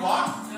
you are.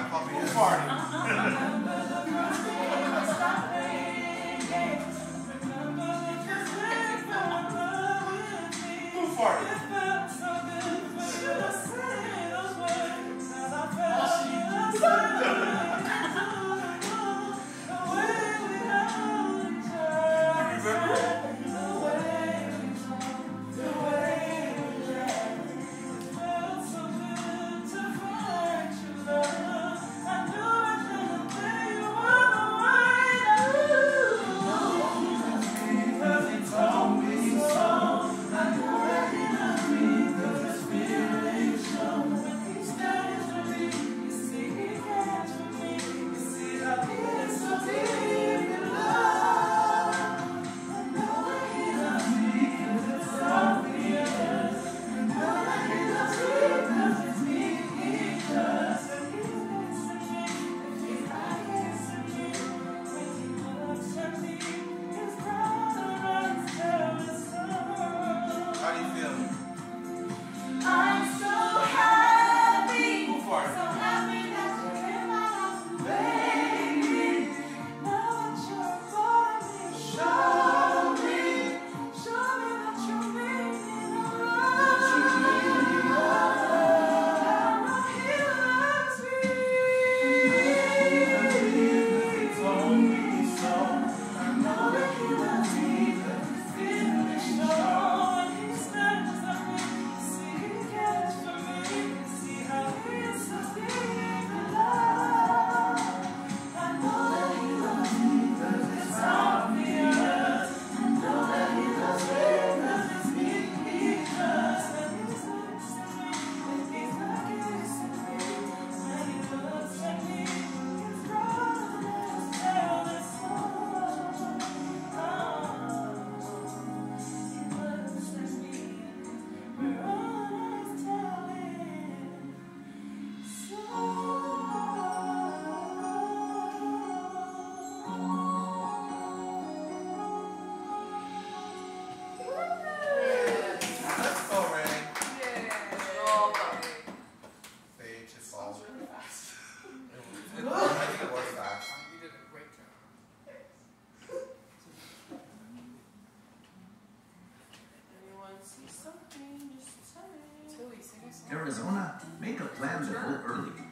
I copy it. Party. Me.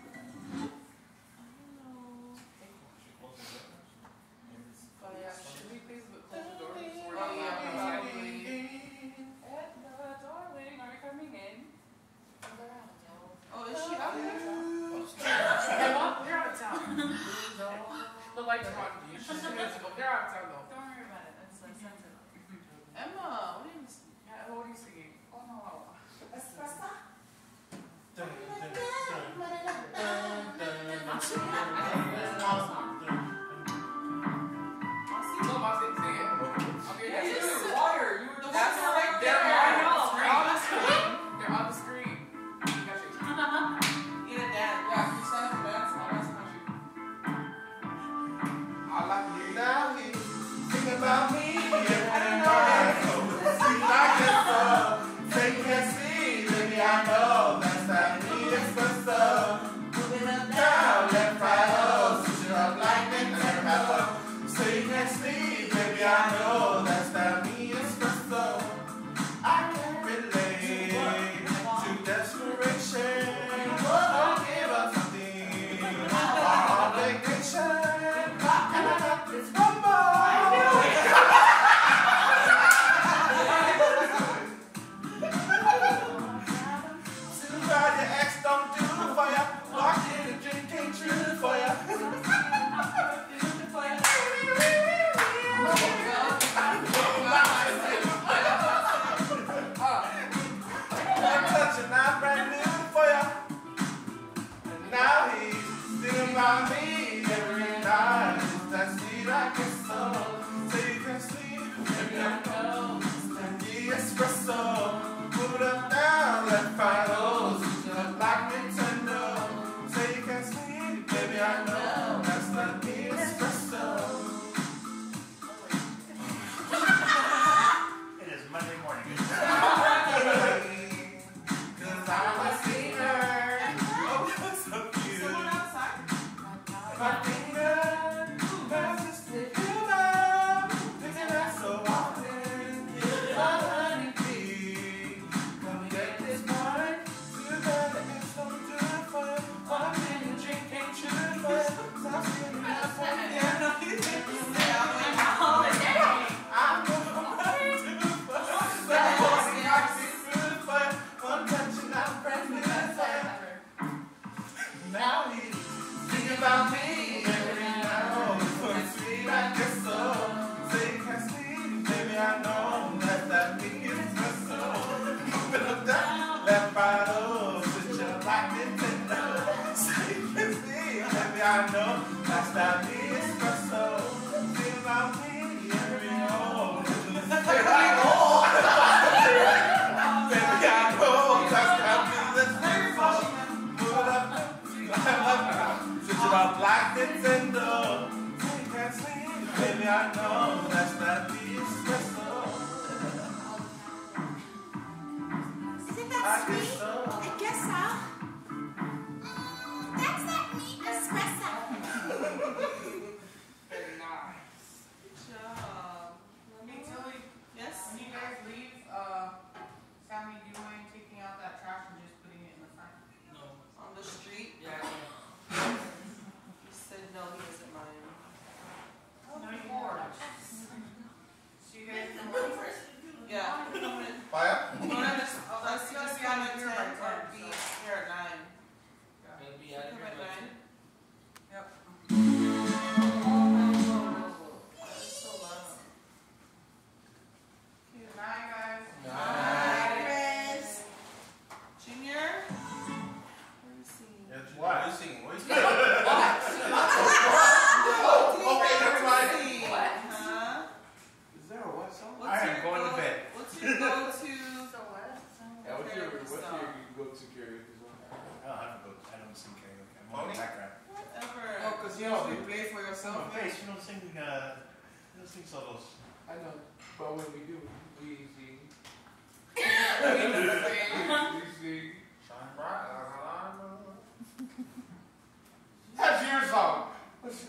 Pakistan.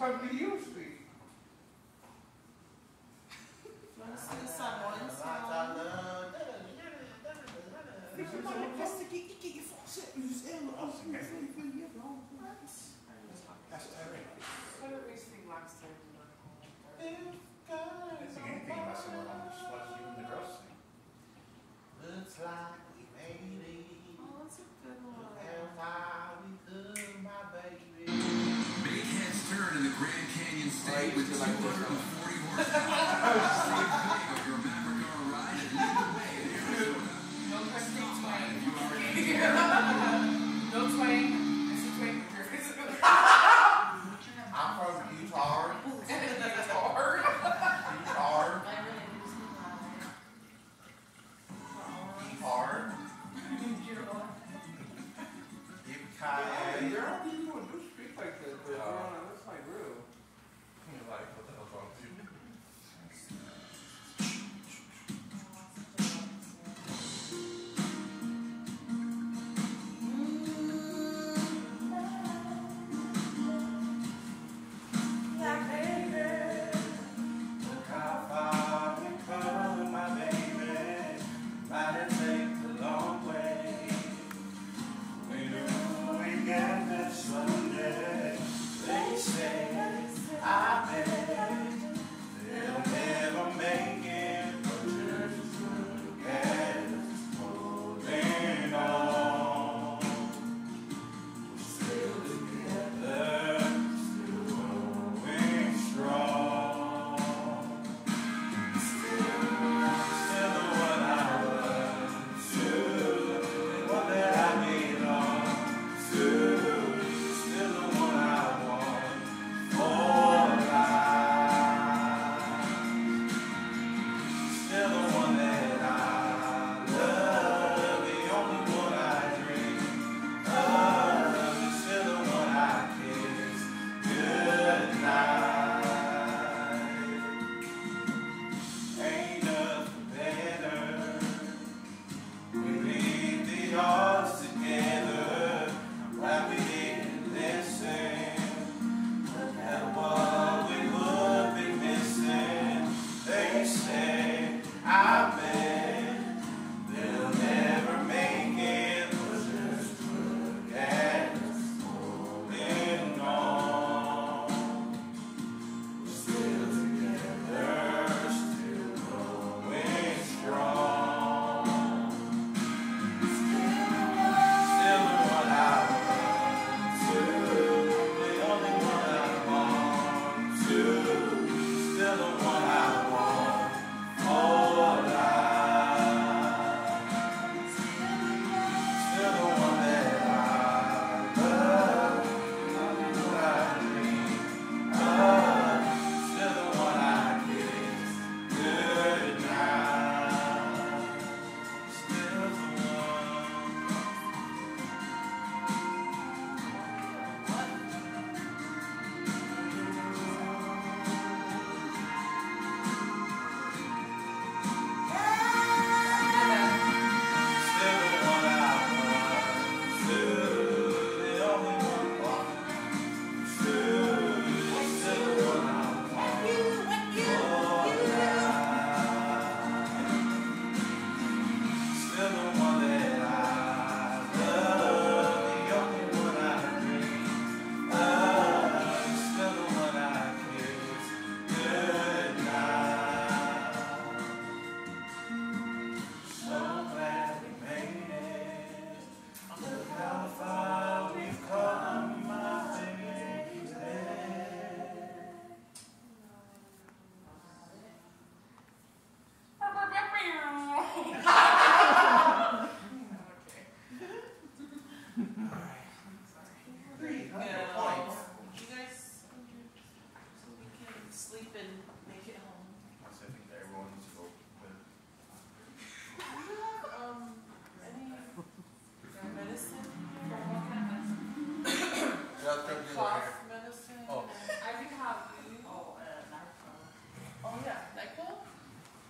what we used to eat. You want pattern Medicine. Oh. I have you. Oh, uh, Oh yeah, NyQuil.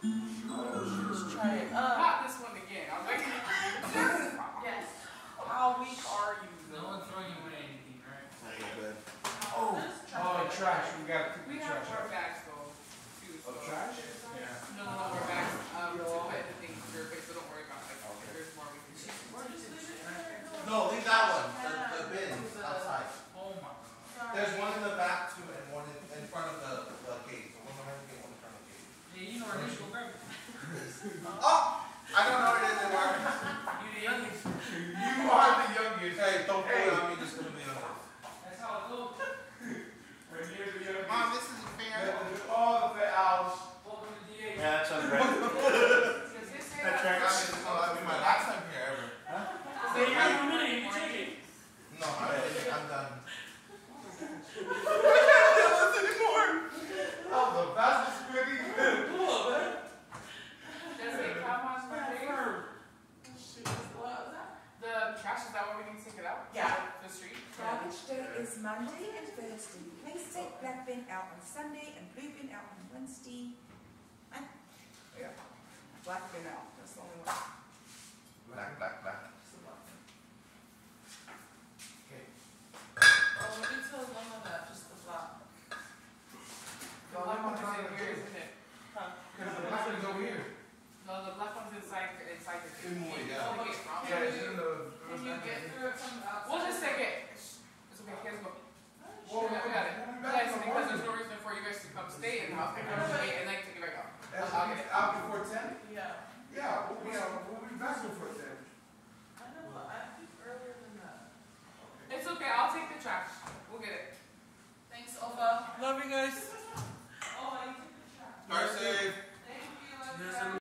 Sure. Let's try it. Uh,